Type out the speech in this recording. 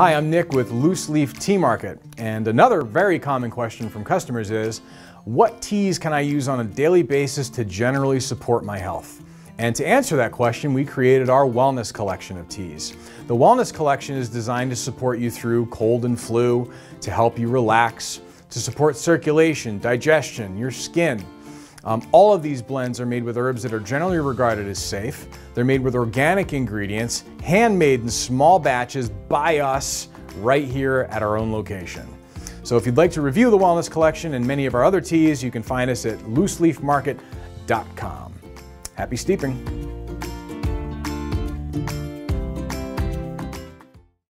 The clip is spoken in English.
Hi, I'm Nick with Loose Leaf Tea Market, and another very common question from customers is, what teas can I use on a daily basis to generally support my health? And to answer that question, we created our Wellness Collection of teas. The Wellness Collection is designed to support you through cold and flu, to help you relax, to support circulation, digestion, your skin, um, all of these blends are made with herbs that are generally regarded as safe. They're made with organic ingredients, handmade in small batches by us right here at our own location. So if you'd like to review the Wellness Collection and many of our other teas, you can find us at looseleafmarket.com. Happy steeping.